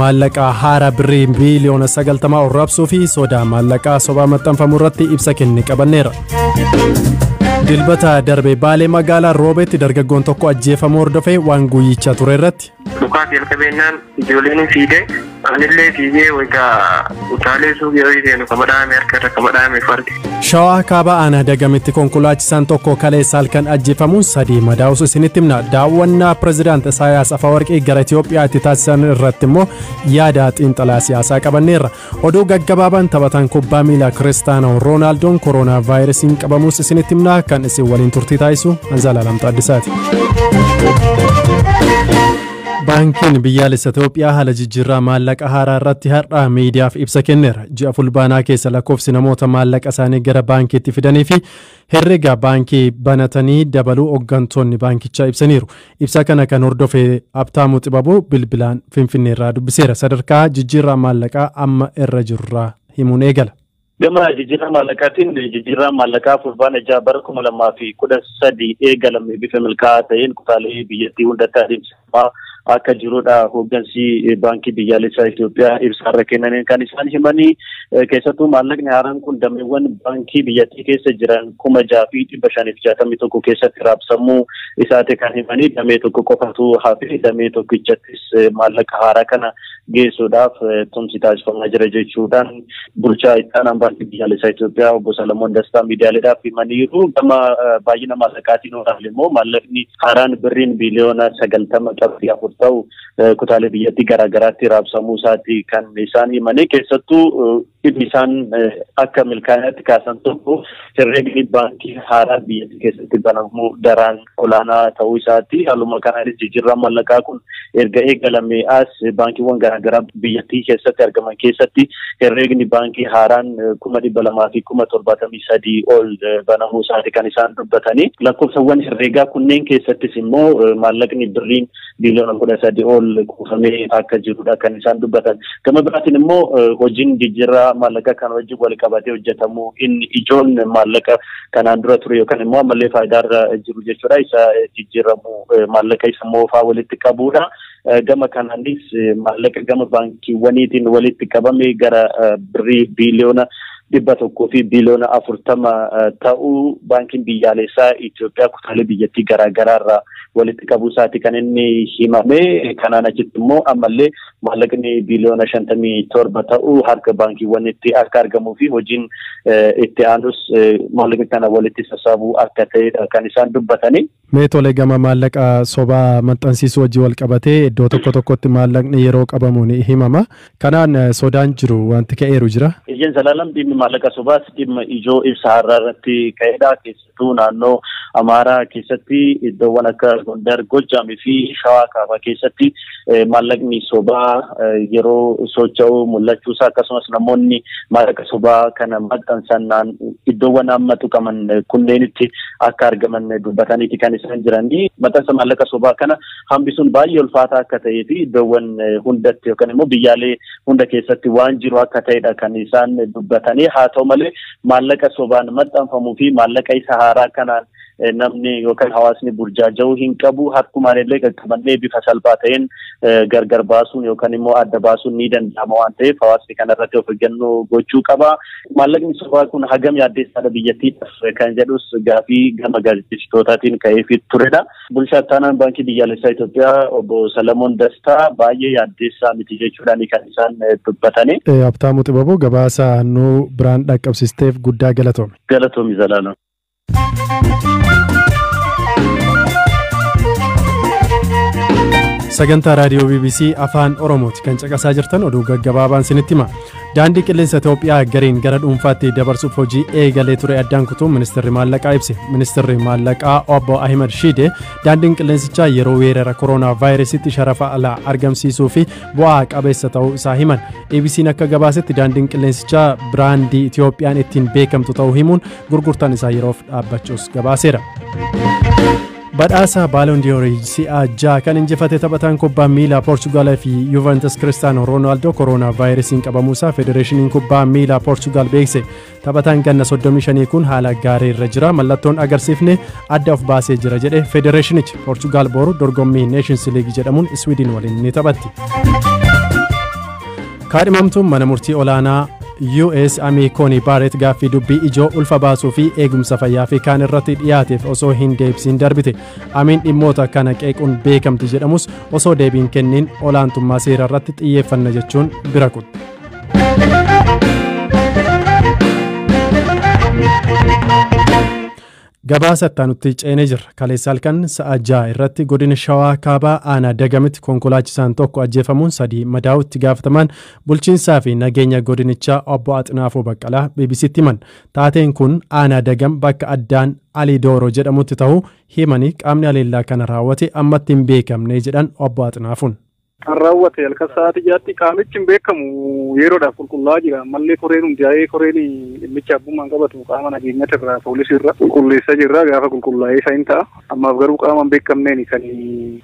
maallaqaa haaraa birrii biiliyoona 90 ol raabsuu fi sodaa maallaqaa sobaa maxxanfamuu irratti ibsa kenne qabanneera. Dilbata darbe baalee magaalaa roobeetti dargaggoon tokko ajjeefamuu hordofee waan guyyichaa ture irratti. Dhukaa jalqabeenyaan ijoolleen fiigee anillee fiigee egaa utaalee suuqii horii seenu kama dhaame harkarra kama dhaame fardi. Shawaa kaaba aanaa dagamitti konkolaachisaan tokko kaleessa halkan ajjeefamuun sadii madaa'us isinitti himna daawwannaa pirezidaant Isaayaas Afawarqii gara Itoophiyaatti taasisan irratti immoo yaada xiinxalaa siyaasaa qabanneerra oduu gaggabaabaan taphataan kubbaa miilaa kiristaanoo roonaaldooon kooroonaa vaayirasiin qabamuus isinitti himna kan isin waliin turtii taasisu Anzaala Lamxaa Addisaati. baankiin biyyaalessa Itoophiyaa haala jijjiirraa maallaqa haaraa irratti har'a miidiyaaf ibsa kenneera. Ji'a fulbaanaa keessa lakkoofsi namoota maallaqa isaanii gara baankiitti fidanii fi herrega baankii banatanii dabaluu hooggantoonni baankichaa ibsaniiru. Ibsa kana kan hordofe Abtaamuu Xibabuu bilbilaan Finfinneerraa dubbiseera. Sadarkaa jijjiirraa maallaqaa amma irra jirurraa himuun eegala. Gama jijjiirraa maallaqaatiin jijjiirraa maallaqaa fulbaana jaha bara kuma lamaa fi kudha sadii eegalame bifa milkaa'aa ta'een kutaalee biyyattii hundatti adeemsifamaa akka jirudha hooggansi baankii biyyaalessaa Itoophiyaa ibsaarra kennaniin kan isaan himanii keessattuu maallaqni haaraan kun dameewwan baankii biyyattii keessa jiran kuma jaha fi dhibba shaniif jaatamii tokko keessatti raabsamuu isaati kan himanii damee tokko qofatu hafe damee tokkichattis maallaqa haaraa kana geessuudhaaf tumsi taasifamaa jira jechuudhaan bulchaa ittaanaan baankii biyyaalessaa Itoophiyaa obbo Salamoon Dastaa miidiyaaleedhaaf himaniiru gama baay'ina maallaqaatiin oolaal immoo maallaqni haaraan birriin biiliyoona sagaltama qabxii afur ta'u kutaalee biyyattii garaagaraatti raabsamuu isaati. Kan isaan himanii keessattuu dhibbi isaan akka milkaa'inaatti kaasan tokko herreegni baankii haaraa biyyattii keessatti banamuu daraan olaanaa ta'uu isaati. Haaluma kanaanis jijjiirraan maallaqaa kun erga eegalame as baankiiwwan garaagaraa biyyattii keessatti argaman keessatti herreegni baankii haaraan kuma dhibba lamaa fi kuma torbaatamii sadii ol banamuu isaati kan isaan dubbatanii lakkoofsawwan herreegaa kunneen keessattis immoo maallaqni birriin biiliyoona kudha sadii ol kuufamee akka jirudha kan isaan dubbatan. Gama biraatiin immoo hojiin jijjiirraa maallaqa kan wajjin wal qabatee hojjetamu inni ijoon maallaqa kanaan dura ture yookaan immoo ammallee faayidaarra jiru jechuudha. Isa jijjiiramu maallaqa isa moofaa walitti qabuudha. Gama kanaanis maallaqa gama baankiiwwaniitiin walitti qabame gara birrii biiliyoona dhibba tokkoo fi biiliyoona afurtama ta'uu baankiin biyyaalessaa Itoophiyaa kutaalee biyyattii garaagaraarraa walitti qabuu isaati kan inni himame kanaan achitti immoo ammallee maallaqni biiliyoona shantamii torba ta'uu harka baankiiwwanitti akka argamuu fi hojiin itti aanus maallaqni kana walitti sassaabuu akka ta'edha kan isaan dubbatanii. Meetolee gama maallaqa sobaa maxxansiisuu wajjin wal qabatee iddoo tokko tokkotti maallaqni yeroo qabamu ni himama. Kanaan sodaan jiru wanti ka'eeru jira. Ijeen Zalaalam dhimmi maallaqa sobaas dhimma ijoo ibsa har'aa irratti ka'edha. Keessattuu naannoo Amaaraa keessatti iddoowwan akka Gondar, Gojjaamii fi Shawaa Kaabaa keessatti maallaqni sobaa yeroo socho'u mul'achuusaa akkasumas namoonni maallaqa sobaa kana maxxansan iddoowwan amma tuqaman kunneenitti akka argaman dubbataniiti kan isaan jiranii maxxansa maallaqa sobaa kana hambisuun baay'ee ulfaataa akka ta'ee fi iddoowwan hundatti yookaan immoo biyyaalee hunda keessatti waan jiru akka ta'edha kan isaan dubbatanii haa ta'u malee maallaqa sobaan maxxanfamuu fi maallaqa isa haaraa kanaan namni yookaan hawaasni burjaaja'uu hin qabu harkumaan illee qaqqabannee bifa salphaa ta'een gargar baasuun yookaan immoo adda baasuun ni danda'ama waan ta'eef hawaasni kanarratti of eeggannoo gochuu qaba. Maallaqni sobaa kun hagam yaaddeessaadha biyyattiidhaaf kan jedhus gaafii gama gaazexeessitootaatiin ka'eefii turedha. Bulchaa ittaanaan baankii biyyaalessaa Itoophiyaa obbo Salamoon Dastaa baay'ee yaaddeessaa miti jechuudhaan kan isaan dubbatanii. Abtaamuu Xibaboo gabaasa nuu biraan dhaqqabsiisteef guddaa galatoome. Galatoomi Zalaalam. Sagantaa raadiyoo bbc afaan oromooti kan caqasaa jirtan oduu gaggabaabaan sinitti hima daandii qilleensa itoophiyaa gariin gara dhuunfaatti dabarsuuf hojii eegalee ture addaan kutuun ministeerri maallaqaa ibse. Ministeerri maallaqaa obbo ahimad shiide daandiin qilleensichaa yeroo weerara kooroonaa vaayirasitti sharafa alaa argamsiisuu fi bu'aa qabeessa ta'uu isaa himan. Abc'n akka gabaasetti daandiin qilleensichaa biraandii itoophiyaan ittiin beekamtu ta'uu himuun gurgurtaan isaa yeroof dhaabbachuus gabaaseera. Badhaasa baaloondiyoorii si'a ja'a kan injifate taphataan kubbaa miilaa poorchugaal fi yuventus kiristaano roonaaldoo kooroonaa vaayirasiin qabamuusaa federeeshiniin kubbaa miilaa poorchugaal beekse taphataan ganna 35 kun haala gaarii irra jira mallattoon agarsiifne adda of baasee jira jedhe federeeshinichi poorchugaal boru dorgommii neeshins liigii jedhamuun iswiidin waliin ni taphatti. kaadhimamtuun mana murtii olaanaa US Amii Koonii Baaret gaaffii dubbii ijoo ulfa baasuu fi eegumsa fayyaa fi kaan irratti dhiyaateef osoo hin deebisiin darbite. Amiin dhimmoota kana qeequun beekamti jedhamus osoo deebiin kenniin olaantummaa seera irratti xiyyeeffanna jechuun bira kutte. Gabaasa itti ceenee jirra kaleessa halkan sa'a ja'a irratti godina shawaa kaabaa aanaa dagamitti konkolaachisaan tokko ajjeefamuun sadii madaa'u itti gaafatamaan bulchiinsaa fi nageenya godinichaa obbo Axinaafuu Baqqalaa BBCtti himan taateen kun aanaa dagam bakka addaan alii dooroo jedhamutti ta'uu himanii qaamni aleellaa kana raawwate ammatti hin beekamne jedhan obbo Axinaafuun. Kan raawwate halkan sa'aatii jaatti qaamichi hin beekamu. Yeroodhaaf qulqullaa'aa jira. Ammallee koreen hundaa'ee koreen dhimmicha abbummaan qabatu qaama nageenyata irraa poolisii irra qulqulleessaa jirra gaafa qulqullaa'ee isa hin ta'a. Ammaaf garuu qaama hin beekamneen kan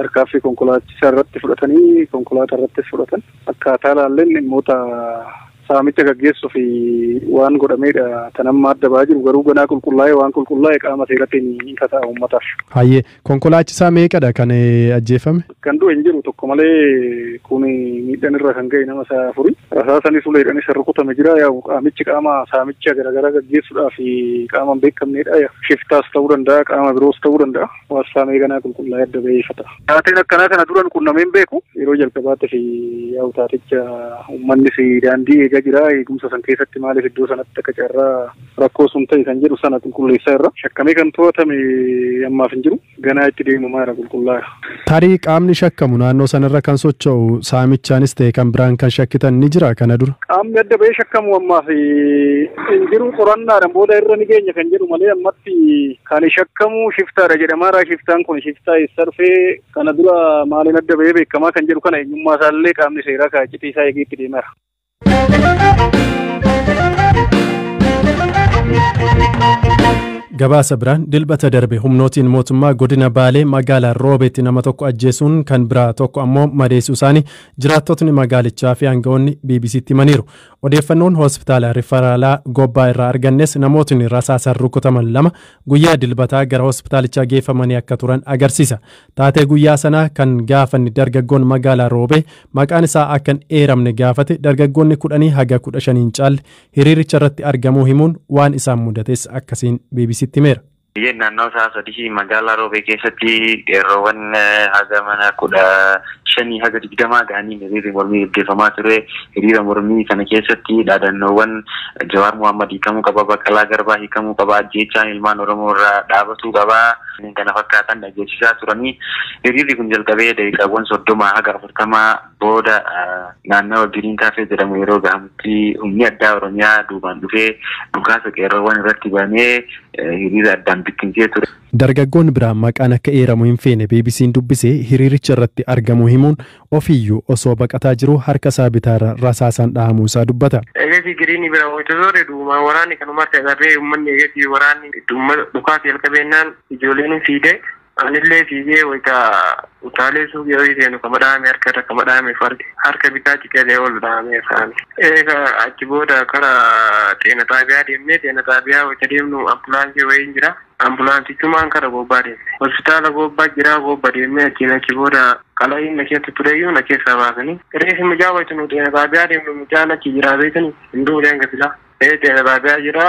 tarkaaffii konkolaachisaa irratti fudhatanii konkolaataa irrattis fudhatan. Akkaataa laalleen dhimmoota saamicha gaggeessuu fi waan godhameedha tan amma adda ba'aa jiru garuu ganaa qulqullaa'ee waan qulqullaa'e qaama seeratti ni kata'a uummataaf. Hayyee konkolaachisaa meeqadha kan ajjeefame? Kan du'e hin jiru tokko malee kun miidhaan irra kan ga'e nama isaa afuri. Rasaasanis uleedhanis rukutame jira yaa'u qaamichi qaama saamicha garaagaraa gaggeessuudhaaf qaama hin beekamneedha. Shiftaas ta'uu danda'a qaama biroos ta'uu danda'a. Waassaamee ganaa qulqullaa'ee adda ba'ee ifata. Taateen akkanaa kana duran qunnamee hin beeku yeroo jalqabaatti fi yaa'u taaticha uummannis daandii eegaa jira eegumsa san keessatti maaliif iddoo sanatti akka carraa rakkoo sun ta'e kan jedhu sana qulqulleessaa irra shakkamee kan to'atame ammaaf hin jiru ganaa itti deemamaa jira qulqullaa'e. Tarii qaamni shakkamu naannoo sanarra kan socho'u saamichaanis ta'e kan biraan kan shakkitan ni jira kana dura. Qaamni adda ba'ee shakkamu ammaaf hin jiru qorannaadhaan booda irra ni geenya kan jedhu malee ammatti kan shakkamu shiftaadha jedhamaadha shiftaan kun shiftaa dhufee kana dura maaliin adda ba'ee beekamaa kan jedhu kana eenyummaa isaallee qaamni seeraa kaa'achitii isaa eegee itti deemeera. Gabaasa biraan dilbata darbe humnootiin mootummaa godina baalee magaalaa roobeetti nama tokko ajjeesuun kan biraa tokko ammoo madeessuu isaanii jiraattotni magaalichaa fi aangawoonni bbc'tti himaniiru. Odeeffannoon hospitaala rifaraalaa gobbaa irraa argannes namootni rasaasaan rukutaman lama guyyaa dilbataa gara hospitaalichaa geeffamanii akka turan agarsiisa. Taatee guyyaa sanaa kan gaafanni dargaggoon magaalaa roobee maqaan isaa akka hin eeramne gaafate dargaggoonni kudhanii haga kudha shaniin caalle hiriiricha irratti argamuu himuun waan isaan mudates akkasiin bbc'tti Sitimero. Biyyeen naannoo isaa sadii magaalaa roobee keessatti qeerroowwan haga mana kudha shanii haga digdamaa ga'anii hiriirri mormii gaggeeffamaa ture. Hiriira mormii kana keessatti dhaadannoowwan Jawaar Muhammad hiikamuu qaba, Baqqalaa Garbaa hiikamuu qaba, ajjeechaan ilmaan Oromoo irraa dhaabatuu qaba. Kana fakkaatan dhageessisaa turanii hiriirri kun jalqabee daqiiqaawwan soddoma haga afurtamaa booda naannawa giriin kaafee jedhamu yeroo gahamutti humni addaa Oromiyaa duubaan dhufee dhukaasa qeerroowwan irratti banee hiriira addaan bittinsee ture. Dargaggoon biraa maqaan akka eeramu hin feene BBC'n dubbisee hiriiricha irratti argamuu himuun ofiyyuu osoo baqataa jiru harka isaa bitaarra rasaasaan dhahamuu isaa dubbata. Eegasi giriini bira wayita soore duuma waraanni kanumatti agarree uummanni eegasi waraanni dhukaasa jalqabeennaan ijoolleen fiigee anillee fiigee wayita utaalee suuqii horii seenu kama dhaame harka irra kama dhaame fardi harka bitaa ciqalee ol dhaame isaani. Eega achi booda kara xeena xaabiyaa deemnee xeena xaabiyaa wayita deemnu ambulaansii wayiin jira. Ambulaansichumaan kara gobbaa deemne hospitaala gobbaa jira gobba deemnee achiin achi booda qala'iin na keessa tureyyuu na keessaa baasanii reefi mijaa wayitu nu xeena xaabiyaa deemnu mijaan achi jira beekani hin duune hanga silaa. Xeena xaabiyaa jira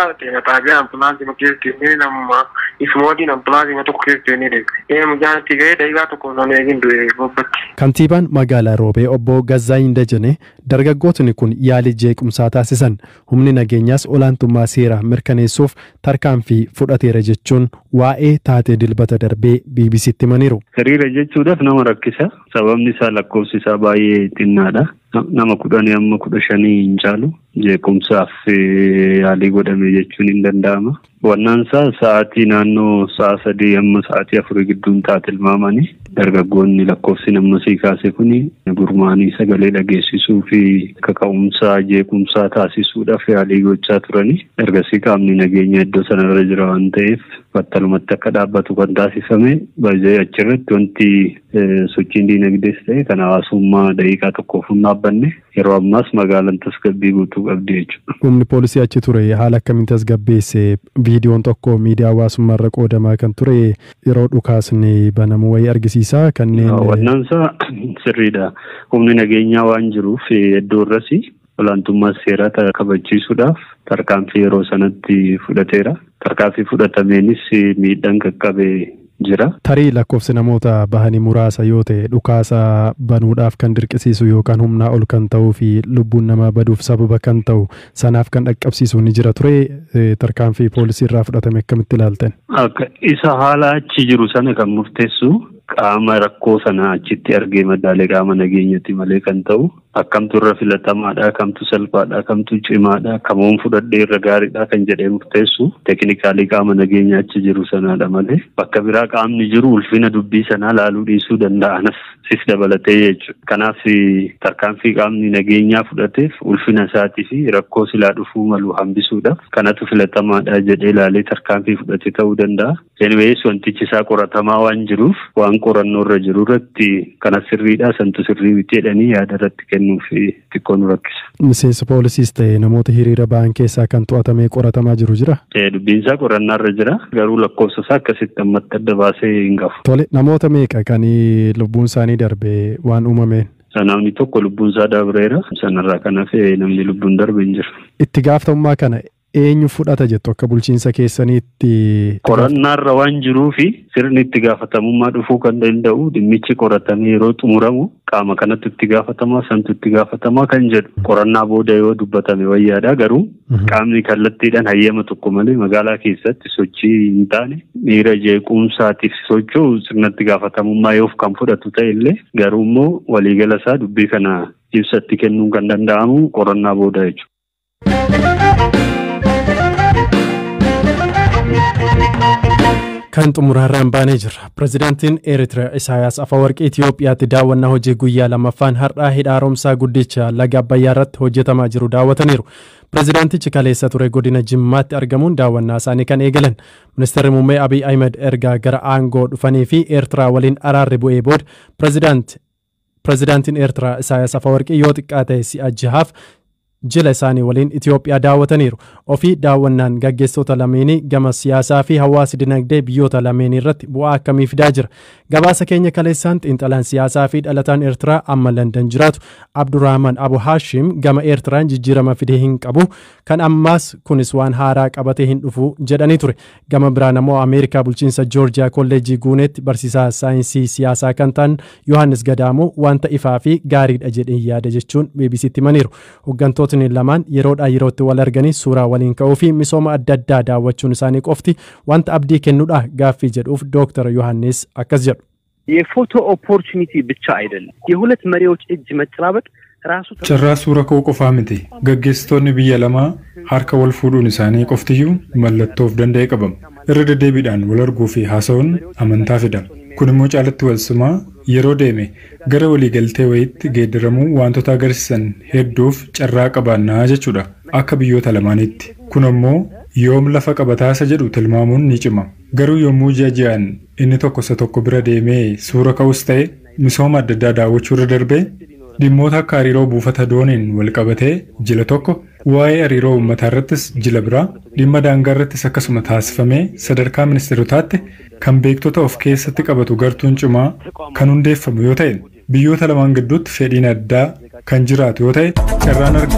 xaabiyaa ambulaansii ma keessa deemnee nama ismoodiin ambulaansii ma tokko keessa deemnee deemne ee mijaan achi ga'ee daqiiqaa tokko osoo eegin du'e gobbatti. Kantiibaan magaalaa Roobee obbo Gazzaayin Dajane dargaggootni kun yaalii jeequmsaa taasisan humni nageenyaas olaantummaa seeraa mirkaneessuuf tarkaanfii fudhateera jechuun waa'ee taatee dilbata darbee BBC'tti himaniiru. Hiriira jechuudhaaf nama rakkisa. Sababni isaa lakkoofsi isaa baay'ee xinnaadha. Nama kudhanii amma kudha shanii hin caalu jeequmsaaf yaalii godhame jechuun hin danda'ama. Wannaan isaa sa'aatii naannoo sa'a sadii amma sa'aatii afurii gidduun ta'a tilmaamanii dargaggoonni lakkoofsi namni kaase kuni gurmaanii sagalee dhageessisuu fi kaka'umsaa jeequmsaa taasisuudhaaf yaalii gochaa turani. Ergasii qaamni nageenya iddoo sanarra jira waan ta'eef battalumatti akka dhaabbatu kan taasifame achirratti wanti sochiin diinagdees ta'e kan hawaasummaa daqiiqaa tokkoof hin dhaabbanne yeroo ammaas magaalaan tasgabbii guutuu qabdi jechuudha. Humni poolisii achi ture haala akkamiin tasgabbeesse viidiyoon tokko miidiyaa hawaasummaa irra qoodamaa kan ture yeroo dhukaasni banamu wayii argisiisa kanneen. Wannaan isaa sirriidha. Humni nageenyaa waan jiruuf iddoo irratti olaantummaa seeraa kabachiisuudhaaf tarkaanfii yeroo sanatti fudhateera. Tarkaanfii fudhatameenis miidhaan qaqqabee jira. Tarii lakkoofsi namoota bahanii muraasa yoo ta'e dhukaasa banuudhaaf kan dirqisiisu yookaan humnaa ol kan ta'uu fi lubbuun namaa baduuf sababa kan ta'u sanaaf kan dhaqqabsiisu ni jira ture tarkaanfii poolisii irraa fudhatame akkamitti ilaaltan? Akka isa haala achi jiru sana kan murteessu qaama rakkoo sana achitti argee madaalee qaama nageenyatti malee kan ta'u akkamtu irra filatamaadha kamtu salphaadha kamtu cimaadha kamoon fudhadhee irra gaariidha kan jedhee murteessu teeknikaalii qaama nageenya achi jiru sanaadha malee. Bakka biraa qaamni jiru ulfina dubbii sanaa laaluu dhiisuu danda'anas sis dabalatee jechuudha. Kanaaf tarkaanfii qaamni nageenyaa fudhateef ulfina isaatii fi rakkoo silaa dhufuu malu hambisuudhaaf kanatu filatamaadha jedhee ilaalee tarkaanfii fudhate ta'uu danda'a. Anyways wantichi isaa qoratamaa waan jiruuf waan qorannoo irra jiru irratti kana sirriidha santu sirrii miti jedhanii yaada irratti kennuuf xiqqoo nu rakkisa. Miseensa poolisiis ta'e namoota hiriira ba'an keessaa kan to'atamee qoratamaa jiru jira? Dubbiin isaa qorannaa irra jira garuu lakkoofsa isaa akkasitti ammatti adda baasee hin qabu. Tole namoota meeqa kan lubbuun isaanii darbe waan uumameen? Namni tokko lubbuun isaa darbeera sanarraa kan hafe namni lubbuun darbe hin jiru. Itti gaafatamummaa kana eenyu fudhata jettu akka bulchiinsa keessaniitti. Qorannaarra waan jiruufi sirni itti gaafatamummaa dhufuu kan danda'u dhimmichi qoratamee yeroo xumuramu qaama kanatti itti gaafatamaa santu itti gaafatamaa kan jedhu qorannaa booda yoo dubbatame wayyaadha garuu qaamni kallattiidhaan hayyama tokko malee magaalaa keessatti sochii hin taane miira jeequmsaatiif socho'u sirnatti gaafatamummaa yoo kan fudhatu ta'e illee garuu immoo waliigala isaa dubbii kana ibsatti kennuun kan danda'amu qorannaa booda jechuudha. Kan xumuraarraan baanee jira. Pireezidaantiin Eeritiriyaa Isaayaas Afawarqii Itoophiyaatti daawwannaa hojii guyyaa lammaffaan har'aa hidha haaromsaa guddicha laga Abbayyaa irratti hojjetamaa jiru daawwataniiru. Pireezidaantichi kaleessa ture godina Jimmaatti argamuun daawwannaa isaanii kan eegalan. Ministeerri muummee Abiy Ahmed erga gara aangoo dhufanii fi Eertiraa waliin araarri bu'ee booda pireezidaantiin Eertiraa Isaayaas Afawarqii yoo xiqqaate si'a jahaaf jila isaanii waliin Itoophiyaa daawwataniiru. Ofii daawwannaan gaggeessitoota lameenii gama siyaasaa fi hawaasa dinagdee biyyoota lameenii irratti bu'aa akkamii fidaa jira. Gabaasa keenya kaleessaan xiinxalaan siyaasaa fi dhalataan Eertiraa amma Landan jiraatu Abdurrahman Abu Hashim gama Eertiraan jijjiirama fidee hin qabu kan ammaas kunis waan haaraa qabatee hin dhufu jedhanii ture. Gama biraan ammoo Ameerikaa bulchiinsa Joorjiyaa kolleejii Guuneetti barsiisaa saayinsii siyaasaa kan ta'an Yohaannis Gadaamoo wanta ifaa fi gaariidha jedhee yaada jechuun BBCtti himaniiru. Hooggantoota Namootni lamaan yeroodhaa yerootti wal arganii suuraa waliin ka'uu fi misooma adda addaa daawwachuun isaanii qofti wanta abdii kennuudha gaaffii jedhuuf ዶክተር ዮሐንስ አከስ ጀዱ የፎቶ ኦፖርቹኒቲ ብቻ አይደለም የሁለት መሪዎች እጅ መጨባበጥ ራሱ Carraa suura ka'uu qofaa miti. Gaggeessitoonni biyya lamaa harka wal fuudhuun isaanii qoftiyyuu mallattoof danda'e qabamu. Irra deddeebiidhaan wal arguu fi haasa'uun amantaa fida. Kun immoo caalatti wal simaa yeroo deeme gara waliigaltee wayiitti geeddaramuu wantoota agarsiisan hedduuf carraa qabaannaa jechuudha. Akka biyyoota lamaaniitti. Kun ammoo yoom lafa qabataasa jedhu tilmaamuun ni cima. Garuu yommuu ji'a ji'aan inni tokko isa tokko bira deemee suura ka'us ta'e misooma adda addaa daawwachuu irra darbee dhimmoota akka hariiroo buufata dooniin wal qabatee jila tokko waa'ee hariiroo uummataa irrattis jila biraa dhimma daangaa irrattis akkasuma taasifamee sadarkaa ministeerotaatti kan beektota of keessatti qabatu gartuun cimaa kan hundeeffamu yoo ta'e biyyoota lamaan gidduutti fedhiin addaa kan jiraatu yoo ta'e carraan arga.